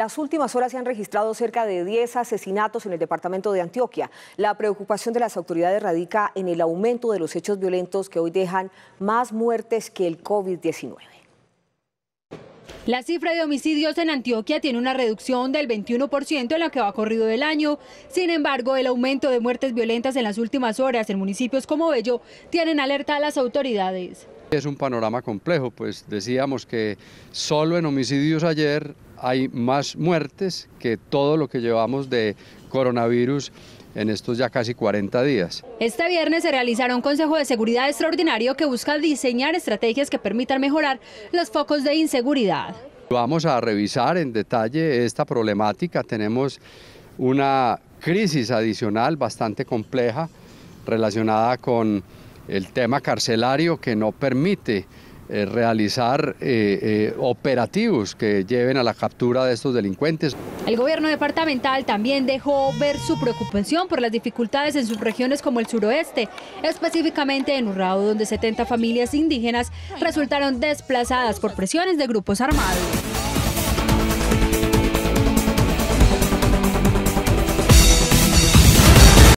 las últimas horas se han registrado cerca de 10 asesinatos en el departamento de Antioquia. La preocupación de las autoridades radica en el aumento de los hechos violentos que hoy dejan más muertes que el COVID-19. La cifra de homicidios en Antioquia tiene una reducción del 21% en lo que va corrido del año. Sin embargo, el aumento de muertes violentas en las últimas horas en municipios como Bello tienen alerta a las autoridades. Es un panorama complejo, pues decíamos que solo en homicidios ayer hay más muertes que todo lo que llevamos de coronavirus en estos ya casi 40 días. Este viernes se realizará un Consejo de Seguridad extraordinario que busca diseñar estrategias que permitan mejorar los focos de inseguridad. Vamos a revisar en detalle esta problemática. Tenemos una crisis adicional bastante compleja relacionada con el tema carcelario que no permite eh, realizar eh, eh, operativos que lleven a la captura de estos delincuentes. El gobierno departamental también dejó ver su preocupación por las dificultades en subregiones como el suroeste, específicamente en Urrao, donde 70 familias indígenas resultaron desplazadas por presiones de grupos armados.